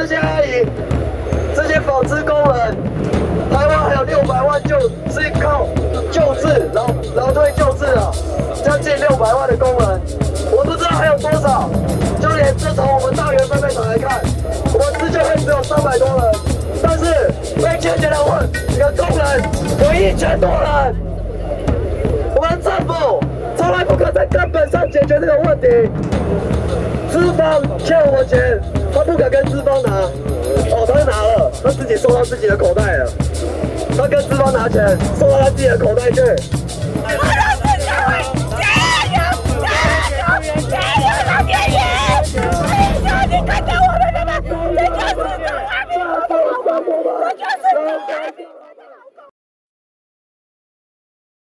这些阿姨、这些纺织工人，台湾还有六百万就是靠救治劳劳退救治啊，将近六百万的工人，我不知道还有多少，就连自从我们大元分配厂来看，我们自救会只有三百多人，但是被确切的问，你的工人有一千多人，我们政府从来不可在根本上解决这个问题。资方欠我钱，他不敢跟资方拿，哦，他拿了，他自己收到自己的口袋了，他跟资方拿钱，收到他自己的口袋去。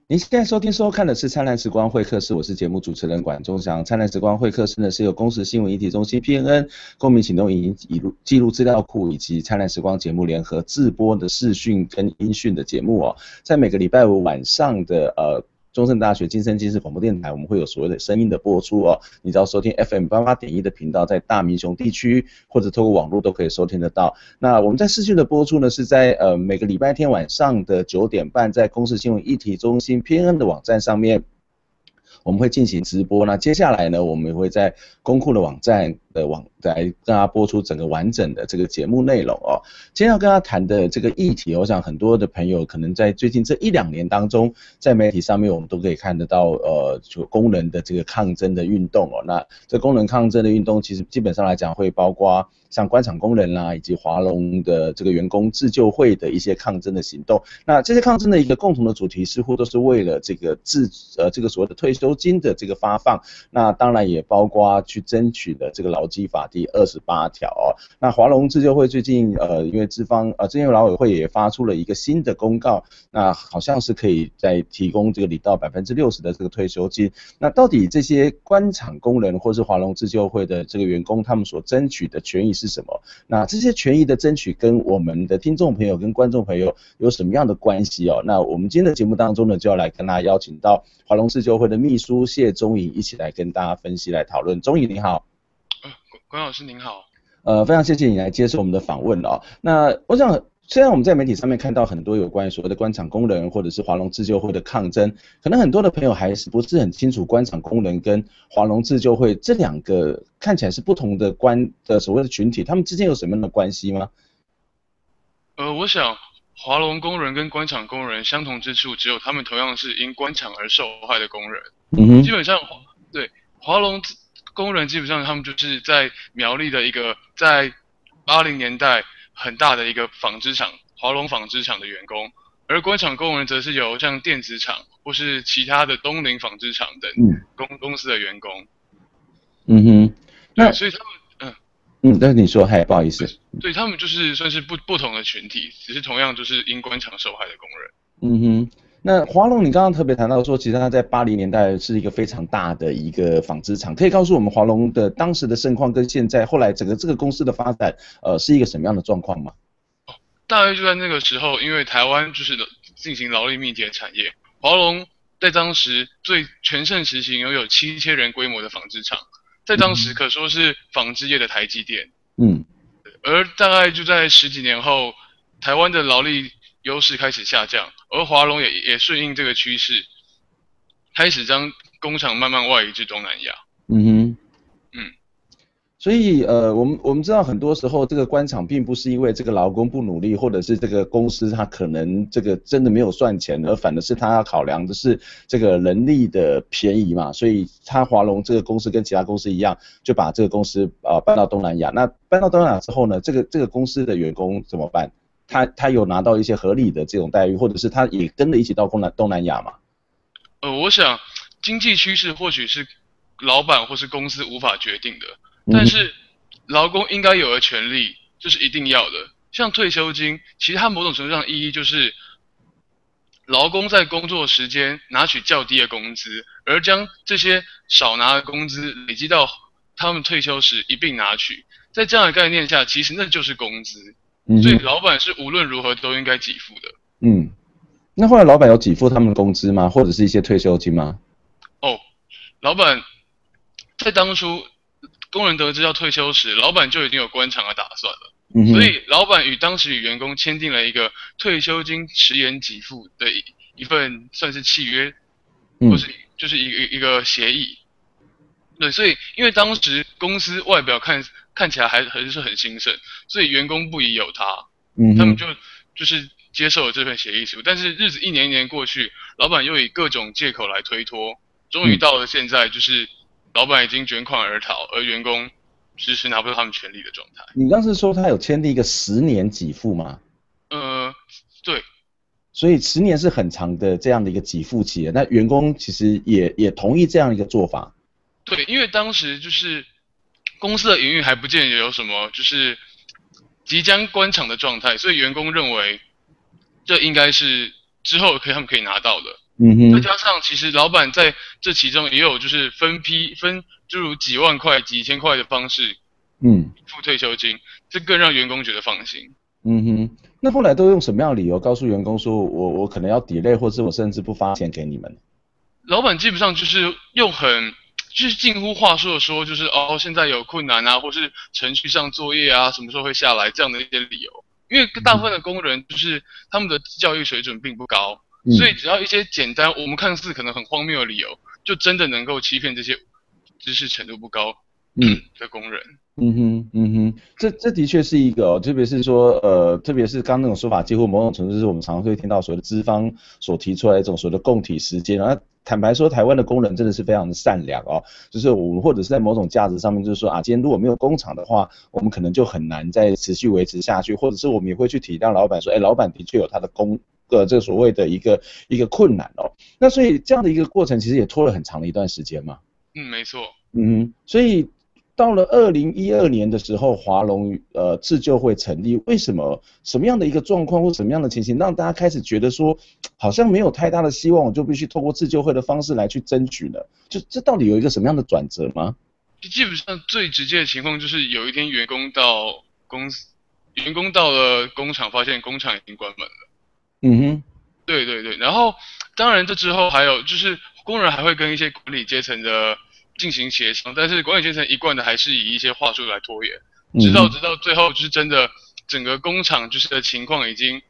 您现在收听收看的是《灿烂时光会客室》，我是节目主持人管中祥。《灿烂时光会客室》呢是由公司新闻议题中心 PNN、公民行动影音记录记录资料库以及《灿烂时光》节目联合制播的视讯跟音讯的节目哦，在每个礼拜五晚上的呃。中正大学金声金视广播电台，我们会有所谓的声音的播出哦。你只要收听 FM 八八点一的频道，在大明雄地区或者透过网络都可以收听得到。那我们在视讯的播出呢，是在呃每个礼拜天晚上的九点半，在公视新闻议题中心 PN 的网站上面。我们会进行直播，那接下来呢，我们也会在公库的网站的网来跟大家播出整个完整的这个节目内容哦。今天要跟大家谈的这个议题，我想很多的朋友可能在最近这一两年当中，在媒体上面我们都可以看得到，呃，就工人的这个抗争的运动哦。那这工人抗争的运动，其实基本上来讲会包括像官场工人啦，以及华龙的这个员工自救会的一些抗争的行动。那这些抗争的一个共同的主题，似乎都是为了这个自呃这个所谓的退休金的这个发放。那当然也包括去争取的这个劳基法第二十八条哦。那华龙自救会最近呃因为资方呃之前劳委会也发出了一个新的公告，那好像是可以再提供这个领到百分之六十的这个退休金。那到底这些官场工人或是华龙自救会的这个员工，他们所争取的权益是什么？那这些权益的争取跟我们的听众朋友跟观众朋友有什么样的关系哦？那我们今天的节目当中呢，就要来跟大家邀请到华龙自救会的秘书谢宗颖一起来跟大家分析来讨论。宗颖你好，关老师您好。呃，非常谢谢你来接受我们的访问哦。那我想。虽然我们在媒体上面看到很多有关于所谓的官场工人或者是华龙自救会的抗争，可能很多的朋友还是不是很清楚官场工人跟华龙自救会这两个看起来是不同的官的所谓的群体，他们之间有什么样的关系吗？呃，我想华龙工人跟官场工人相同之处，只有他们同样是因官场而受害的工人。嗯哼，基本上，对华龙工人基本上他们就是在苗栗的一个在八零年代。很大的一个纺织厂，华龙纺织厂的员工，而官场工人则是由像电子厂或是其他的东林纺织厂等公公司的员工。嗯哼，那所以他们，嗯嗯，但是你说，嗨，不好意思，对他们就是算是不不同的群体，只是同样就是因官场受害的工人。嗯哼，那华龙，你刚刚特别谈到说，其实它在八零年代是一个非常大的一个纺织厂，可以告诉我们华龙的当时的盛况跟现在后来整个这个公司的发展，呃，是一个什么样的状况吗？哦，大约就在那个时候，因为台湾就是进行劳力密集的产业，华龙在当时最全盛时期拥有七千人规模的纺织厂，在当时可说是纺织业的台积电。嗯，而大概就在十几年后，台湾的劳力优势开始下降，而华龙也也顺应这个趋势，开始将工厂慢慢外移至东南亚。嗯哼，嗯，所以呃，我们我们知道很多时候这个官场并不是因为这个劳工不努力，或者是这个公司他可能这个真的没有赚钱，而反的是他要考量的是这个人力的便宜嘛。所以他华龙这个公司跟其他公司一样，就把这个公司啊搬到东南亚。那搬到东南亚之后呢，这个这个公司的员工怎么办？他他有拿到一些合理的这种待遇，或者是他也跟着一起到东南东南亚嘛？呃，我想经济趋势或许是老板或是公司无法决定的。但是，劳工应该有的权利，就是一定要的。像退休金，其实它某种程度上意义就是，劳工在工作时间拿取较低的工资，而将这些少拿的工资累积到他们退休时一并拿取。在这样的概念下，其实那就是工资。所以老板是无论如何都应该给付的。嗯，那后来老板有给付他们的工资吗？或者是一些退休金吗？哦，老板在当初。工人得知要退休时，老板就已经有官场的打算了。所以老板与当时与员工签订了一个退休金迟延给付的一一份算是契约，或是就是一个一个协议。对，所以因为当时公司外表看看起来还还是很兴盛，所以员工不疑有他，嗯他们就就是接受了这份协议书。但是日子一年一年过去，老板又以各种借口来推脱，终于到了现在就是。老板已经卷款而逃，而员工迟迟拿不到他们权利的状态。你当时说他有签订一个十年给付吗？呃，对。所以十年是很长的这样的一个给付期，那员工其实也也同意这样一个做法。对，因为当时就是公司的营运还不见有什么就是即将关厂的状态，所以员工认为这应该是之后可以他们可以拿到的。嗯哼，再加上其实老板在这其中也有就是分批分，诸如几万块、几千块的方式，嗯，付退休金，这更让员工觉得放心。嗯哼，那后来都用什么样的理由告诉员工说，我我可能要抵 y 或者我甚至不发钱给你们？老板基本上就是用很就是近乎话术的说，就是哦现在有困难啊，或是程序上作业啊，什么时候会下来这样的一些理由。因为大部分的工人就是他们的教育水准并不高。所以只要一些简单，我们看似可能很荒谬的理由，就真的能够欺骗这些知识程度不高嗯的工人。嗯哼，嗯哼，这这的确是一个，特别是说，呃，特别是刚那种说法，几乎某种程度是我们常常会听到所谓的资方所提出来一种所谓的供体时间。那坦白说，台湾的工人真的是非常的善良哦，就是我们或者是在某种价值上面，就是说啊，今天如果没有工厂的话，我们可能就很难再持续维持下去，或者是我们也会去体谅老板说，哎，老板的确有他的工。个这所谓的一个一个困难哦，那所以这样的一个过程其实也拖了很长的一段时间嘛。嗯，没错。嗯，所以到了二零一二年的时候，华龙呃自救会成立，为什么什么样的一个状况或什么样的情形，让大家开始觉得说好像没有太大的希望，我就必须透过自救会的方式来去争取呢？就这到底有一个什么样的转折吗？基本上最直接的情况就是有一天员工到公司，员工到了工厂，发现工厂已经关门了。嗯哼，对对对，然后当然这之后还有就是工人还会跟一些管理阶层的进行协商，但是管理阶层一贯的还是以一些话术来拖延，直到直到最后就是真的整个工厂就是的情况已经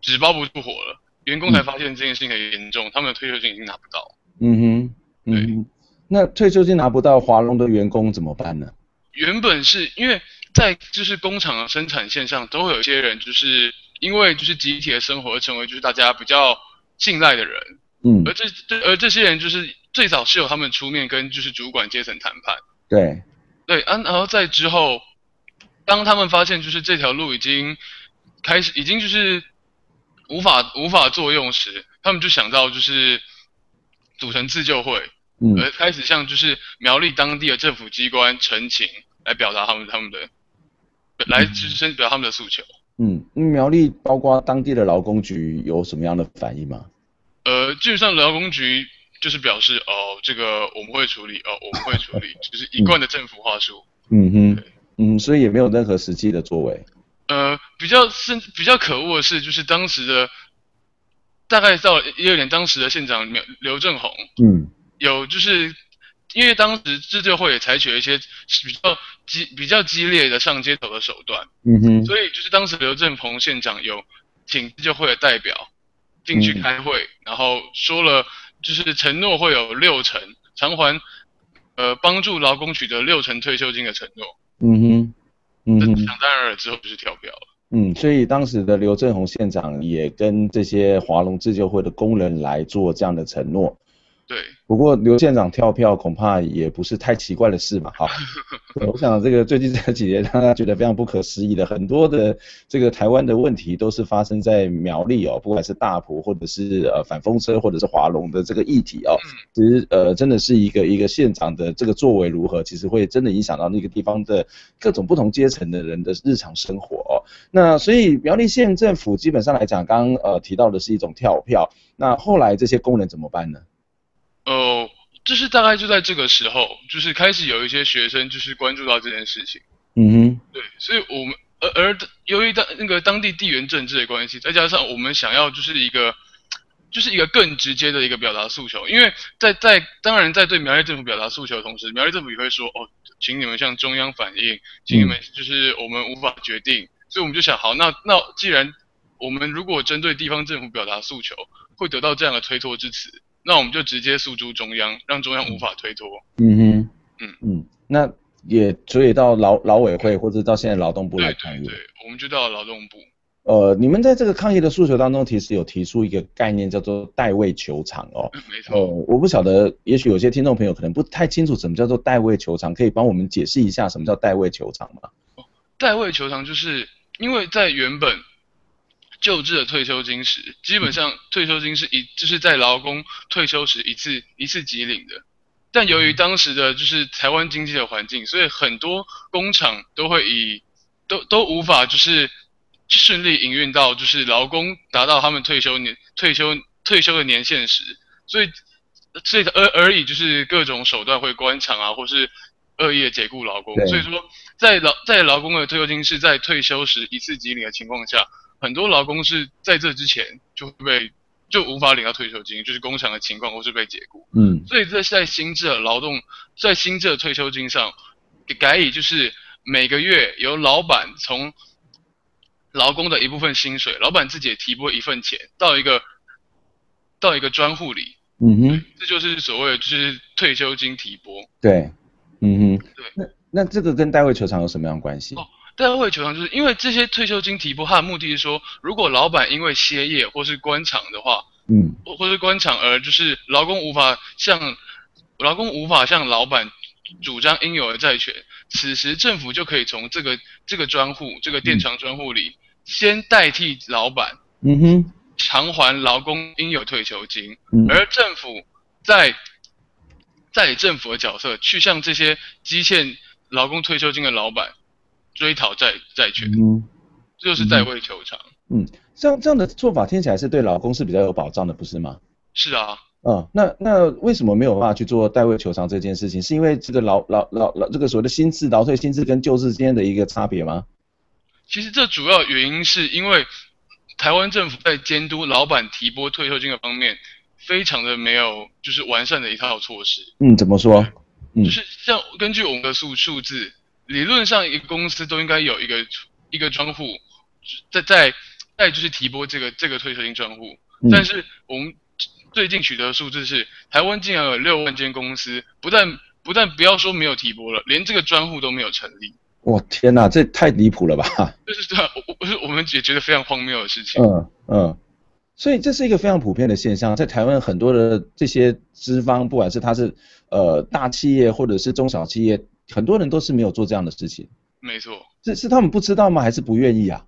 纸包不住火了，员工才发现这件事情很严重，他们的退休金已经拿不到。嗯哼，对，那退休金拿不到，华龙的员工怎么办呢？原本是因为在就是工厂的生产线上都会有一些人就是。因为就是集体的生活，成为就是大家比较信赖的人，嗯，而这这而这些人就是最早是由他们出面跟就是主管阶层谈判，对，对，啊，然后在之后，当他们发现就是这条路已经开始已经就是无法无法作用时，他们就想到就是组成自救会，嗯，而开始向就是苗栗当地的政府机关陈情，来表达他们他们的，来就是深表他们的诉求。嗯，苗栗包括当地的劳工局有什么样的反应吗？呃，基本上劳工局就是表示，哦，这个我们会处理，哦，我们会处理，就是一贯的政府话术。嗯哼，嗯，所以也没有任何实际的作为。呃，比较甚比较可恶的是，就是当时的大概到一六年，当时的县长刘刘正宏，嗯，有就是。因为当时自救会也采取了一些比较激、比较激烈的上街头的手段，嗯哼，所以就是当时刘正宏县长有请自救会的代表进去开会，然后说了就是承诺会有六成偿还，呃，帮助劳工取得六成退休金的承诺，嗯哼，嗯那哼，想当然了，之后就是跳票了。嗯，所以当时的刘正宏县长也跟这些华龙自救会的工人来做这样的承诺。对，不过刘县长跳票恐怕也不是太奇怪的事嘛，哈。我想这个最近这几年让大家觉得非常不可思议的，很多的这个台湾的问题都是发生在苗栗哦，不管是大埔或者是呃反风车或者是华龙的这个议题哦，其实呃真的是一个一个县长的这个作为如何，其实会真的影响到那个地方的各种不同阶层的人的日常生活哦。那所以苗栗县政府基本上来讲，刚刚呃提到的是一种跳票，那后来这些工人怎么办呢？哦，就是大概就在这个时候，就是开始有一些学生就是关注到这件事情。嗯哼，对，所以我们而而由于当那个当地地缘政治的关系，再加上我们想要就是一个就是一个更直接的一个表达诉求，因为在在当然在对苗栗政府表达诉求的同时，苗栗政府也会说哦，请你们向中央反映，请你们就是我们无法决定，所以我们就想好，那那既然我们如果针对地方政府表达诉求，会得到这样的推脱之词，那我们就直接诉诸中央，让中央无法推脱。嗯哼，嗯嗯，那也所以到劳劳委会或者到现在劳动部来对抗议。对对，我们就到了劳动部。呃，你们在这个抗议的诉求当中，其实有提出一个概念叫做代位球场哦。嗯没呃，错。我不晓得，也许有些听众朋友可能不太清楚什么叫做代位球场，可以帮我们解释一下什么叫代位球场吗？代位球场就是因为在原本旧制的退休金时，基本上退休金是一就是在劳工退休时一次一次即领的。但由于当时的就是台湾经济的环境，所以很多工厂都会以都都无法就是顺利营运到就是劳工达到他们退休年退休退休的年限时，所以所以而而以就是各种手段会关厂啊，或是恶意的解雇劳工。所以说，在劳在劳工的退休金是在退休时一次即领的情况下，很多劳工是在这之前就会被就无法领到退休金，就是工厂的情况或是被解雇。嗯所以这在新制的劳动，在新制的退休金上，改以就是每个月由老板从劳工的一部分薪水，老板自己也提拨一份钱到一个到一个专户里，嗯哼，这就是所谓的就是退休金提拨。对，嗯哼，对那那这个跟代位球场有什么样的关系？哦代位球场就是因为这些退休金提拨，它的目的是说，如果老板因为歇业或是关厂的话，嗯。或或是关厂而就是劳工无法向劳工无法向老板主张应有的债权，此时政府就可以从这个这个专户这个电厂专户里，先代替老板嗯哼，偿还劳工应有退休金，嗯。而政府在在以政府的角色去向这些积欠劳工退休金的老板追讨债债权，嗯。这就是代位求偿。嗯，这样这样的做法听起来是对老公是比较有保障的，不是吗？是啊，嗯，那那为什么没有办法去做代位求偿这件事情？是因为这个劳劳劳劳这个所谓的新制劳退新制跟旧制之间的一个差别吗？其实这主要原因是因为台湾政府在监督老板提拨退休金的方面，非常的没有就是完善的一套措施。嗯，怎么说？嗯就是像根据我们的数数字，理论上一个公司都应该有一个一个专户，在在在就是提拨这个这个退休金专户，嗯但是我们最近取得的数字是，台湾竟然有六万间公司，不但不但不要说没有提拨了，连这个专户都没有成立，我天哪，这太离谱了吧？就是对啊，我我们也觉得非常荒谬的事情。嗯嗯，所以这是一个非常普遍的现象，在台湾很多的这些资方，不管是他是呃大企业或者是中小企业，很多人都是没有做这样的事情，没错，是是他们不知道吗？还是不愿意啊？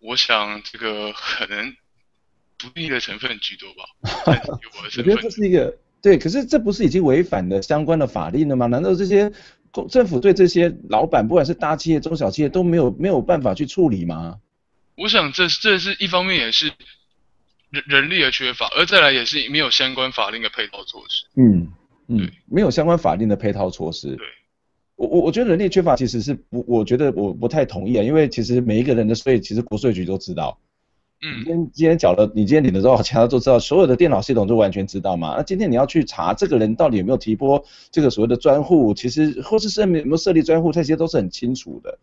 我想这个可能不利的成分居多吧。我觉得这，是一个对，可是这不是已经违反了相关的法令了吗？难道这些公政府对这些老板，不管是大企业、中小企业都没有没有办法去处理吗？我想这这是一方面也是人人力的缺乏，而再来也是没有相关法令的配套措施。嗯嗯，没有相关法令的配套措施。对，我我我觉得人力缺乏其实是不，我觉得我不太同意啊，因为其实每一个人的税，其实国税局都知道。你嗯今，天今天缴了，你今天领了多少钱，他都知道，所有的电脑系统都完全知道嘛。那今天你要去查这个人到底有没有提拨这个所谓的专户，其实或是是有没有设立专户，这些都是很清楚的。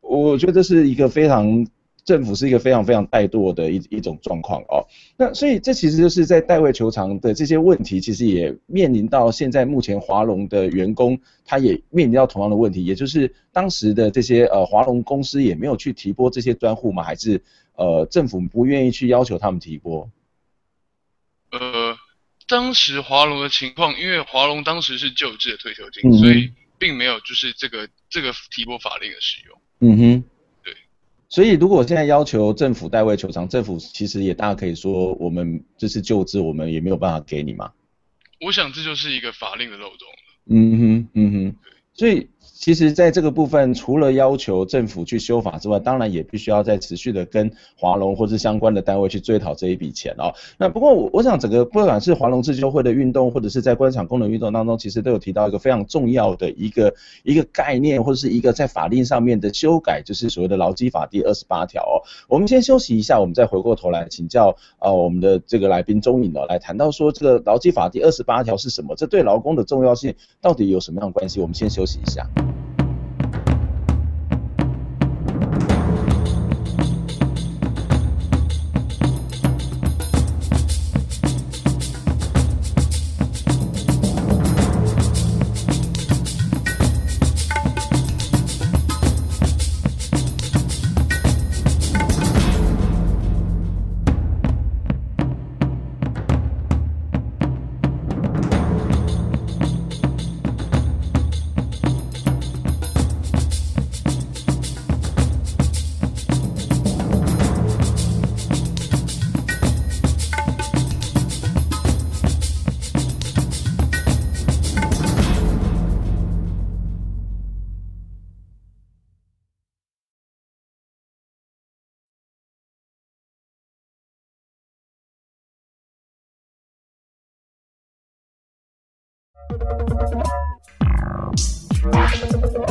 我觉得这是一个非常政府是一个非常非常怠惰的一一种状况哦。那所以这其实就是在代位求偿的这些问题，其实也面临到现在目前华龙的员工，他也面临到同样的问题，也就是当时的这些呃华龙公司也没有去提拨这些专户吗？还是呃政府不愿意去要求他们提拨？呃，当时华龙的情况，因为华龙当时是旧制的退休金，所以并没有就是这个这个提拨法令的使用。嗯哼。所以，如果现在要求政府代位求偿，政府其实也大家可以说，我们这次救治，我们也没有办法给你嘛。我想这就是一个法令的漏洞嗯哼，嗯哼，所以。其实，在这个部分，除了要求政府去修法之外，当然也必须要在持续的跟华龙或是相关的单位去追讨这一笔钱哦。那不过，我我想整个不管是华龙自救会的运动，或者是在官场功能运动当中，其实都有提到一个非常重要的一个一个概念，或者是一个在法令上面的修改，就是所谓的劳基法第二十八条哦。我们先休息一下，我们再回过头来请教啊我们的这个来宾钟颖哦，来谈到说这个劳基法第二十八条是什么，这对劳工的重要性到底有什么样的关系？我们先休息一下。Thank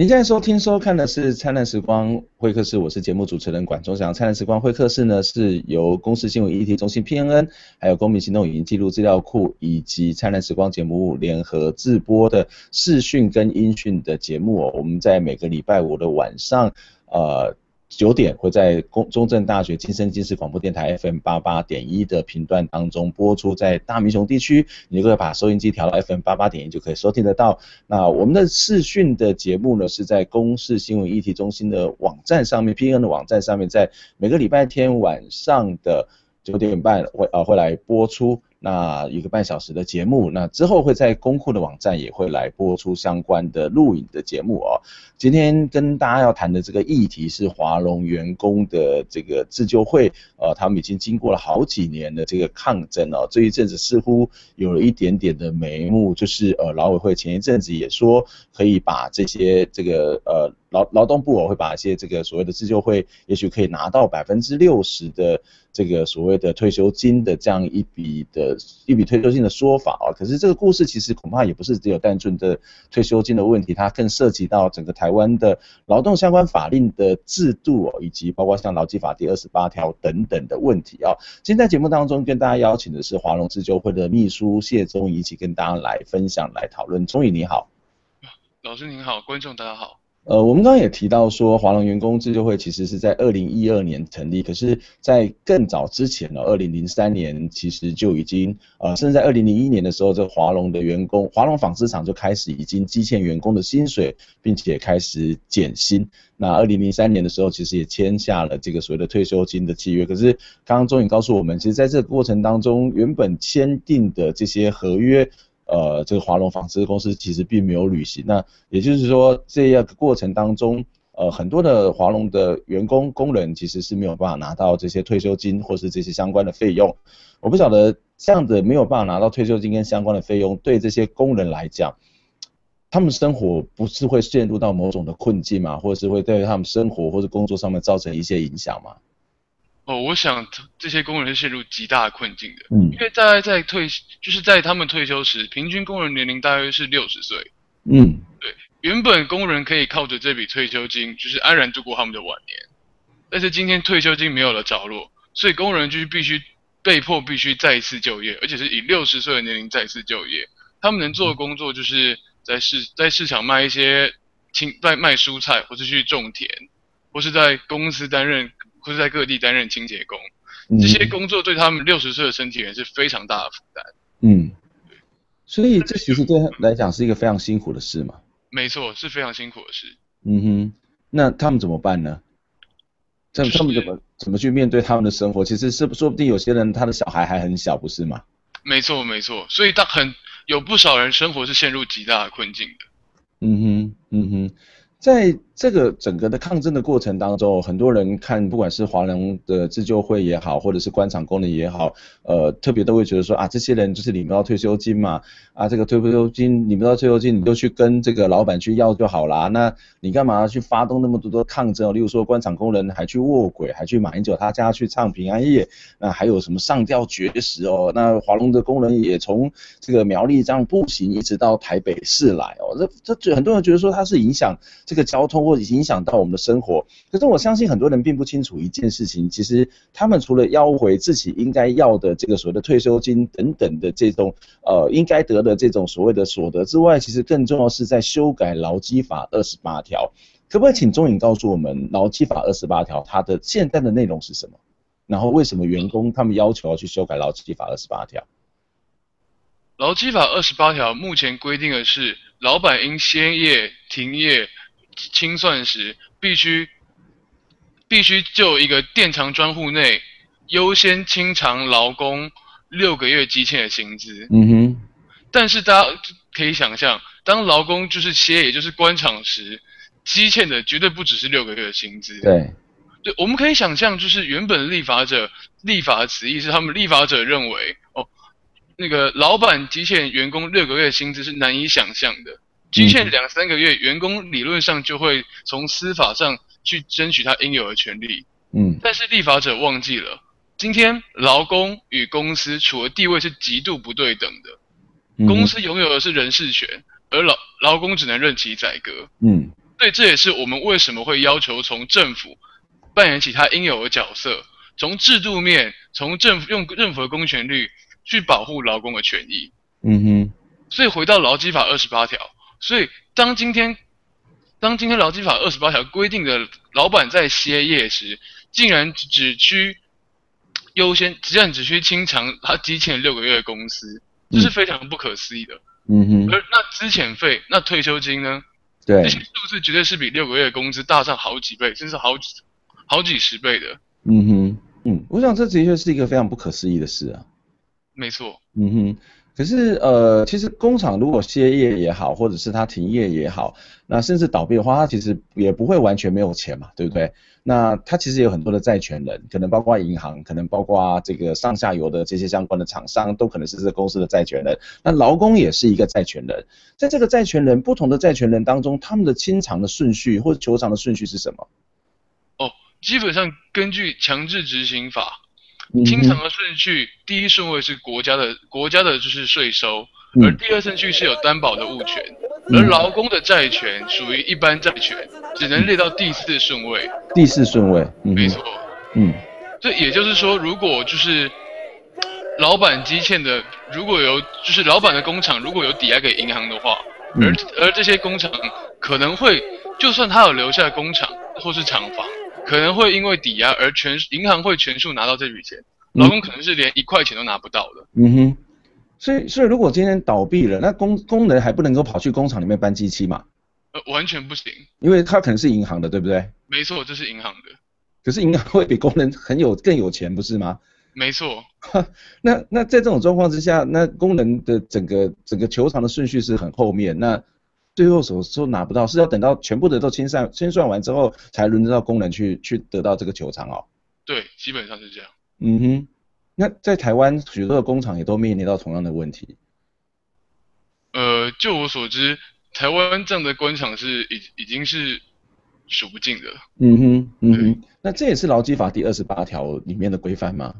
您现在收听收看的是《灿烂时光会客室》，我是节目主持人管中祥。《灿烂时光会客室》呢是由公司新闻议题中心 PNN，还有公民行动语音记录资料库以及《灿烂时光》节目联合制播的视讯跟音讯的节目哦。我们在每个礼拜五的晚上，呃。九点会在公中正大学金声金视广播电台 FM 八八点一的频段当中播出，在大明雄地区，你就可以把收音机调到 FM 八八点一就可以收听得到。那我们的视讯的节目呢，是在公视新闻议题中心的网站上面，PN 的网站上面，在每个礼拜天晚上的九点半会呃会来播出。那一个半小时的节目，那之后会在公库的网站也会来播出相关的录影的节目哦。今天跟大家要谈的这个议题是华龙员工的这个自救会，呃，他们已经经过了好几年的这个抗争哦，这一阵子似乎有了一点点的眉目，就是呃，劳委会前一阵子也说可以把这些这个呃劳劳动部哦会把一些这个所谓的自救会，也许可以拿到百分之六十的。这个所谓的退休金的这样一笔的一笔退休金的说法啊，可是这个故事其实恐怕也不是只有单纯的退休金的问题，它更涉及到整个台湾的劳动相关法令的制度哦，以及包括像劳基法第二十八条等等的问题啊。今天在节目当中跟大家邀请的是华龙自救会的秘书谢宗仪，一起跟大家来分享来讨论。宗仪你好，老师您好，观众大家好。呃，我们刚刚也提到说，华龙员工自救会其实是在二零一二年成立，可是，在更早之前呢，二零零三年其实就已经，呃，甚至在二零零一年的时候，这华龙的员工，华龙纺织厂就开始已经积欠员工的薪水，并且开始减薪。那二零零三年的时候，其实也签下了这个所谓的退休金的契约。可是，刚刚钟颖告诉我们，其实在这个过程当中，原本签订的这些合约。呃，这个华龙纺织公司其实并没有履行，那也就是说，这样的过程当中，呃，很多的华龙的员工工人其实是没有办法拿到这些退休金或是这些相关的费用。我不晓得这样的没有办法拿到退休金跟相关的费用，对这些工人来讲，他们生活不是会陷入到某种的困境吗？或者是会对他们生活或者工作上面造成一些影响吗？哦，我想这些工人是陷入极大的困境的，嗯，因为在在退，就是在他们退休时，平均工人年龄大约是六十岁，嗯，对，原本工人可以靠着这笔退休金，就是安然度过他们的晚年，但是今天退休金没有了着落，所以工人就是必须被迫必须再一次就业，而且是以六十岁的年龄再次就业。他们能做的工作就是在市在市场卖一些青在卖蔬菜，或是去种田，或是在公司担任，或是在各地担任清洁工。这些工作对他们六十岁的身体也是非常大的负担。嗯，所以这其实对他来讲是一个非常辛苦的事嘛。没错，是非常辛苦的事。嗯哼，那他们怎么办呢？这他们怎么怎么去面对他们的生活？其实是说不定有些人他的小孩还很小，不是吗？没错，没错。所以他很有不少人生活是陷入极大的困境的。嗯哼，嗯哼。在这个整个的抗争的过程当中，很多人看，不管是华人的自救会也好，或者是官场工人也好，呃，特别都会觉得说啊，这些人就是领不到退休金嘛，啊，这个退休金领不到退休金，你就去跟这个老板去要就好啦。那你干嘛去发动那么多的抗争？例如说，官场工人还去卧轨，还去马英九他家去唱平安夜，那还有什么上吊绝食哦？那华龙的工人也从这个苗栗这样步行一直到台北市来哦，这这很多人觉得说他是影响。这个交通或者影响到我们的生活，可是我相信很多人并不清楚一件事情，其实他们除了要回自己应该要的这个所谓的退休金等等的这种呃应该得的这种所谓的所得之外，其实更重要是在修改劳基法二十八条。可不可以请钟颖告诉我们劳基法二十八条它的现在的内容是什么？然后为什么员工他们要求要去修改劳基法二十八条？劳基法二十八条目前规定的是，老板因歇业、停业。清算时必须必须就一个电厂专户内优先清偿劳工六个月积欠的薪资。嗯哼。但是大家可以想象，当劳工就是歇，也就是官场时，积欠的绝对不只是六个月的薪资。对。对，我们可以想象，就是原本立法者立法的词义是，他们立法者认为，哦，那个老板积欠员工六个月薪资是难以想象的。积欠两三个月，员工理论上就会从司法上去争取他应有的权利。嗯，但是立法者忘记了，今天劳工与公司处的地位是极度不对等的。公司拥有的是人事权，而劳劳工只能任其宰割。嗯，对，这也是我们为什么会要求从政府扮演起他应有的角色，从制度面，从政府用政府的公权力去保护劳工的权益。嗯哼，所以回到劳基法二十八条。所以，当今天，当今天劳基法二十八条规定的老板在歇业时，竟然只需优先，竟然只需清偿他积欠六个月的工资，这是非常不可思议的。嗯哼。而那资遣费、那退休金呢？对。这些数字绝对是比六个月的工资大上好几倍，甚至好几好几十倍的。嗯哼，嗯，我想这的确是一个非常不可思议的事啊。没错。嗯哼。可是，呃，其实工厂如果歇业也好，或者是它停业也好，那甚至倒闭的话，它其实也不会完全没有钱嘛，对不对？那它其实有很多的债权人，可能包括银行，可能包括这个上下游的这些相关的厂商，都可能是这个公司的债权人。那劳工也是一个债权人，在这个债权人不同的债权人当中，他们的清偿的顺序或者求偿的顺序是什么？哦，基本上根据强制执行法。清偿的顺序，第一顺位是国家的，国家的就是税收，而第二顺序是有担保的物权，而劳工的债权属于一般债权，只能列到第四顺位。第四顺位，没错。嗯，这也就是说，如果就是老板积欠的，如果有就是老板的工厂如果有抵押给银行的话，而而这些工厂可能会，就算他有留下工厂或是厂房。可能会因为抵押而全银行会全数拿到这笔钱，劳工可能是连一块钱都拿不到的。嗯哼，所以所以如果今天倒闭了，那工工人还不能够跑去工厂里面搬机器嘛？呃，完全不行，因为他可能是银行的，对不对？没错，这是银行的。可是银行会比工人很有更有钱，不是吗？没错。那那在这种状况之下，那工人的整个整个球场的顺序是很后面那。最后手说拿不到，是要等到全部的都清算清算完之后，才轮得到工人去去得到这个球场哦。对，基本上是这样。嗯哼，那在台湾许多的工厂也都面临到同样的问题。呃，就我所知，台湾这样的工厂是已已经是数不尽的。嗯哼，嗯哼，那这也是劳基法第二十八条里面的规范吗？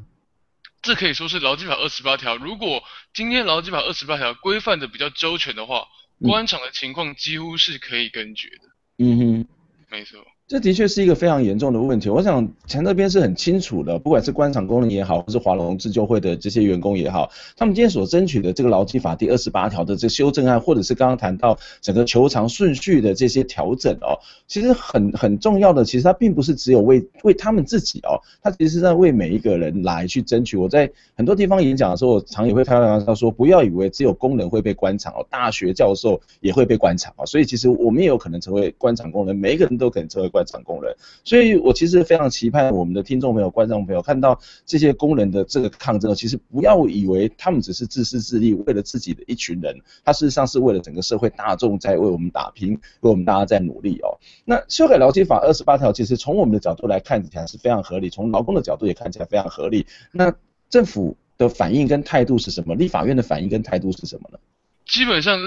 这可以说是劳基法二十八条。如果今天劳基法二十八条规范的比较周全的话。官场的情况几乎是可以根绝的。嗯哼。没错。这的确是一个非常严重的问题。我想前那边是很清楚的，不管是官场工人也好，或是华龙自救会的这些员工也好，他们今天所争取的这个劳基法第二十八条的这修正案，或者是刚刚谈到整个求偿顺序的这些调整哦，其实很很重要的。其实它并不是只有为为他们自己哦，它其实是在为每一个人来去争取。我在很多地方演讲的时候，我常也会开玩笑说，不要以为只有工人会被官场哦，大学教授也会被官场啊。所以其实我们也有可能成为官场工人，每一个人都可能成为官。厂工人，所以我其实非常期盼我们的听众朋友、观众朋友看到这些工人的这个抗争，其实不要以为他们只是自私自利，为了自己的一群人，他事实上是为了整个社会大众在为我们打拼，为我们大家在努力哦。那修改劳基法二十八条，其实从我们的角度来看起来是非常合理，从劳工的角度也看起来非常合理。那政府的反应跟态度是什么？立法院的反应跟态度是什么呢？基本上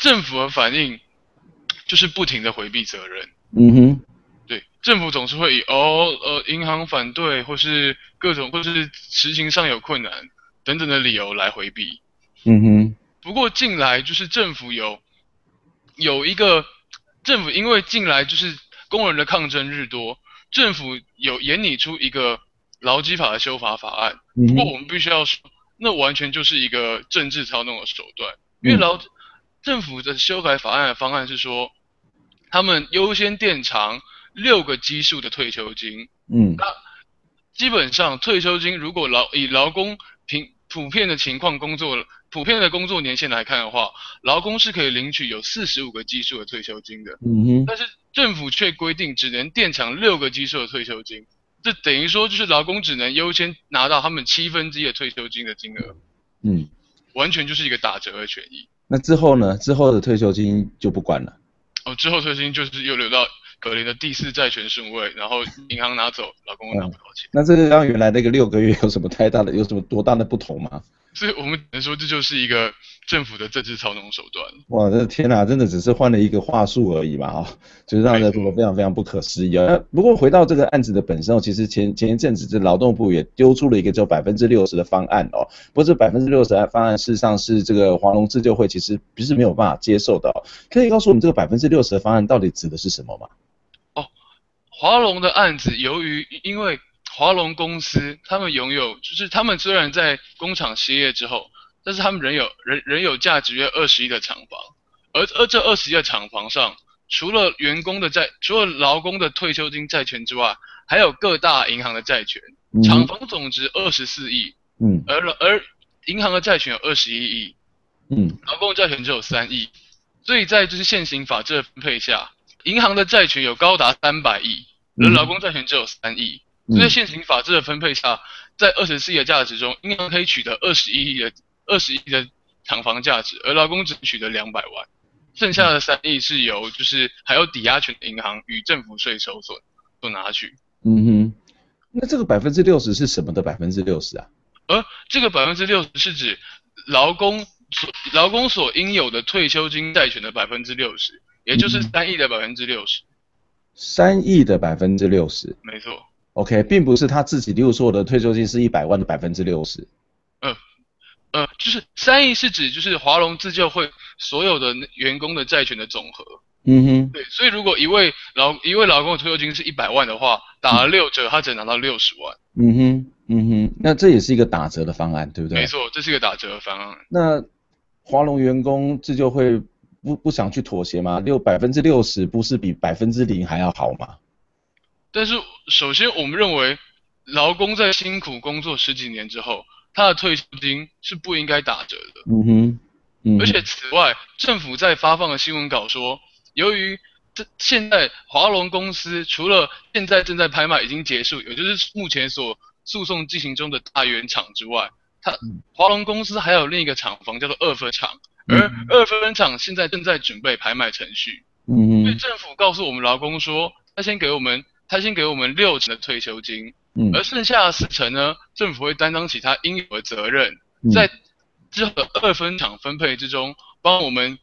政府的反应就是不停的回避责任。嗯哼。政府总是会以哦呃银行反对或是各种或是实行上有困难等等的理由来回避。嗯哼。不过近来就是政府有有一个政府因为近来就是工人的抗争日多，政府有研拟出一个劳基法的修法法案。不过我们必须要说，那完全就是一个政治操弄的手段。因为劳政府的修改法案的方案是说，他们优先垫偿。六个基数的退休金，嗯，那基本上退休金如果劳以劳工平普遍的情况工作普遍的工作年限来看的话，劳工是可以领取有四十五个基数的退休金的，嗯哼，但是政府却规定只能垫偿六个基数的退休金，这等于说就是劳工只能优先拿到他们七分之一的退休金的金额，嗯，完全就是一个打折的权益。那之后呢？之后的退休金就不管了。哦，之后退休金就是又留到。可怜的第四债权顺位，然后银行拿走，老公拿不到钱。那这个让原来那个六个月有什么太大的、有什么多大的不同吗？所以我们只能说这就是一个政府的政治操弄手段。哇，这天哪，真的只是换了一个话术而已嘛，哈，就是让人觉得非常非常不可思议啊。不过回到这个案子的本身，其实前前一阵子这劳动部也丢出了一个叫百分之六十的方案哦。不过这百分之六十的方案事实上是这个华龙自救会其实不是没有办法接受的哦。可以告诉我们这个百分之六十的方案到底指的是什么吗？华龙的案子，由于因为华龙公司他们拥有，就是他们虽然在工厂歇业之后，但是他们仍有仍仍有价值约二十亿的厂房，而而这二十亿的厂房上，除了员工的债，除了劳工的退休金债权之外，还有各大银行的债权，厂房总值二十四亿，嗯，而而银行的债权有二十一亿，嗯，劳工的债权只有三亿，所以在就是现行法制的分配下，银行的债权有高达三百亿。而劳工债权只有三亿，在现行法制的分配下，在二十四亿的价值中，银行可以取得二十一亿的二十亿的厂房价值，而劳工只取得两百万，剩下的三亿是由就是还有抵押权的银行与政府税收所所拿取。嗯哼，那这个百分之六十是什么的百分之六十啊？而这个百分之六十是指劳工所劳工所应有的退休金债权的百分之六十，也就是三亿的百分之六十。三亿的百分之六十，没错。OK，并不是他自己，例如说我的退休金是一百万的百分之六十。嗯，呃，就是三亿是指就是华龙自救会所有的员工的债权的总和。嗯哼。对，所以如果一位劳一位劳工的退休金是一百万的话，打了六折，他只能拿到六十万。嗯哼，嗯哼，那这也是一个打折的方案，对不对？没错，这是一个打折的方案。那华龙员工自救会。不不想去妥协吗？六百分之六十不是比百分之零还要好吗？但是首先我们认为，劳工在辛苦工作十几年之后，他的退休金是不应该打折的。嗯哼，嗯。而且此外，政府在发放的新闻稿说，由于这现在华龙公司除了现在正在拍卖已经结束，也就是目前所诉讼进行中的大原厂之外，它华龙公司还有另一个厂房叫做二分厂。而二分厂现在正在准备拍卖程序，嗯，所以政府告诉我们劳工说，他先给我们，他先给我们六成的退休金，嗯，而剩下的四成呢，政府会担当起他应有的责任，在之后的二分厂分配之中，帮我们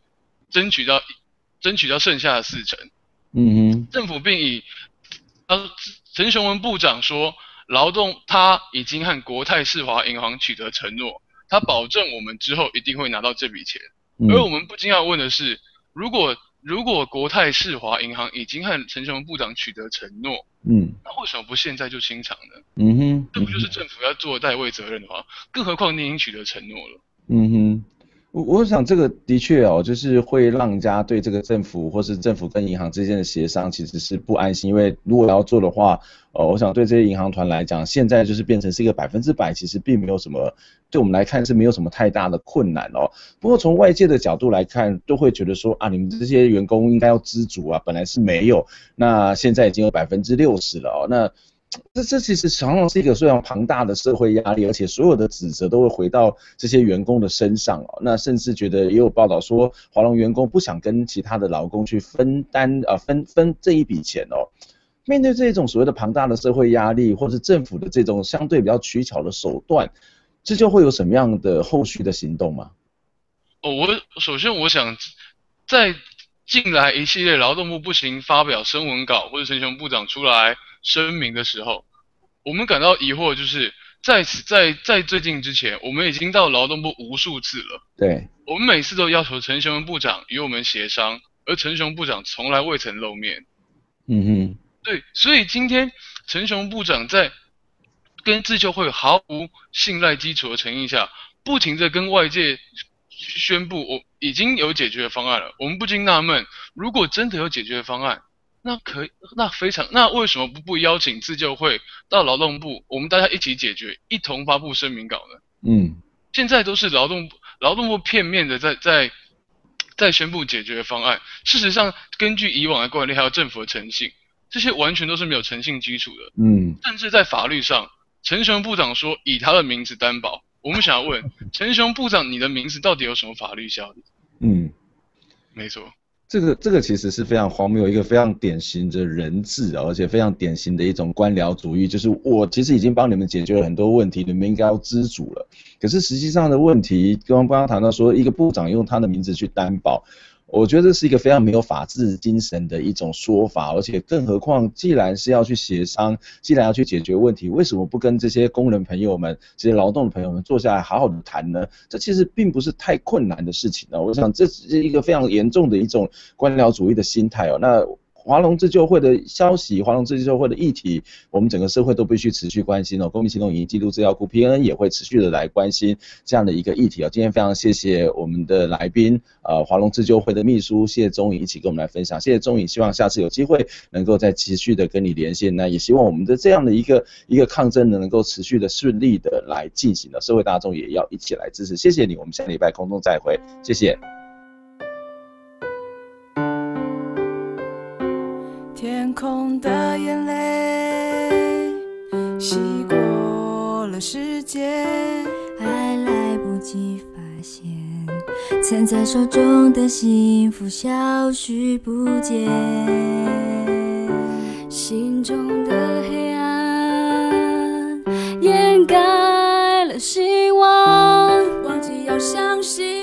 争取到争取到剩下的四成，嗯哼，政府并以，呃，陈雄文部长说，劳动他已经和国泰世华银行取得承诺。他保证我们之后一定会拿到这笔钱，嗯而我们不禁要问的是，如果如果国泰世华银行已经和陈雄部长取得承诺，嗯那为什么不现在就清偿呢？嗯哼，这不就是政府要做代位责任的话？更何况你已经取得承诺了。嗯哼，我我想这个的确哦，就是会让人家对这个政府或是政府跟银行之间的协商其实是不安心，因为如果要做的话，呃，我想对这些银行团来讲，现在就是变成是一个百分之百，其实并没有什么，对我们来看是没有什么太大的困难哦。不过从外界的角度来看，都会觉得说啊，你们这些员工应该要知足啊，本来是没有，那现在已经有百分之六十了哦，那。这这其实常常是一个非常庞大的社会压力，而且所有的指责都会回到这些员工的身上哦。那甚至觉得也有报道说，华龙员工不想跟其他的劳工去分担啊、呃、分分这一笔钱哦。面对这种所谓的庞大的社会压力，或是政府的这种相对比较取巧的手段，这就会有什么样的后续的行动吗？哦，我首先我想在近来一系列劳动部不行发表声文稿，或者陈雄部长出来声明的时候，我们感到疑惑，就是在此在在最近之前，我们已经到劳动部无数次了，对，我们每次都要求陈雄部长与我们协商，而陈雄部长从来未曾露面。嗯哼，对，所以今天陈雄部长在跟自救会毫无信赖基础的情形下，不停的跟外界宣布我已经有解决方案了。我们不禁纳闷，如果真的有解决方案，那可以，那非常，那为什么不不邀请自救会到劳动部，我们大家一起解决，一同发布声明稿呢？嗯现在都是劳动部劳动部片面的在在在宣布解决方案。事实上，根据以往的惯例，还有政府的诚信，这些完全都是没有诚信基础的。嗯甚至在法律上，陈雄部长说以他的名字担保。我们想要问陈雄部长，你的名字到底有什么法律效力？嗯。没错，这个这个其实是非常荒谬，一个非常典型的人治啊，而且非常典型的一种官僚主义，就是我其实已经帮你们解决了很多问题，你们应该要知足了。可是实际上的问题，刚刚谈到说，一个部长用他的名字去担保，我觉得这是一个非常没有法治精神的一种说法，而且更何况，既然是要去协商，既然要去解决问题，为什么不跟这些工人朋友们、这些劳动的朋友们坐下来好好的谈呢？这其实并不是太困难的事情呢。我想这是一个非常严重的一种官僚主义的心态哦。那华龙自救会的消息，华龙自救会的议题，我们整个社会都必须持续关心哦。公民行动影音记录资料库 PN 也会持续的来关心这样的一个议题哦。今天非常谢谢我们的来宾，呃，华龙自救会的秘书谢宗颖一起跟我们来分享。谢谢宗颖，希望下次有机会能够再持续的跟你连线。那也希望我们的这样的一个一个抗争呢，能够持续的顺利的来进行的，社会大众也要一起来支持。谢谢你，我们下礼拜空中再会，谢谢。空空的眼泪，洗过了时间，还来不及发现，藏在手中的幸福消失不见，心中的黑暗掩盖了希望，忘记要相信。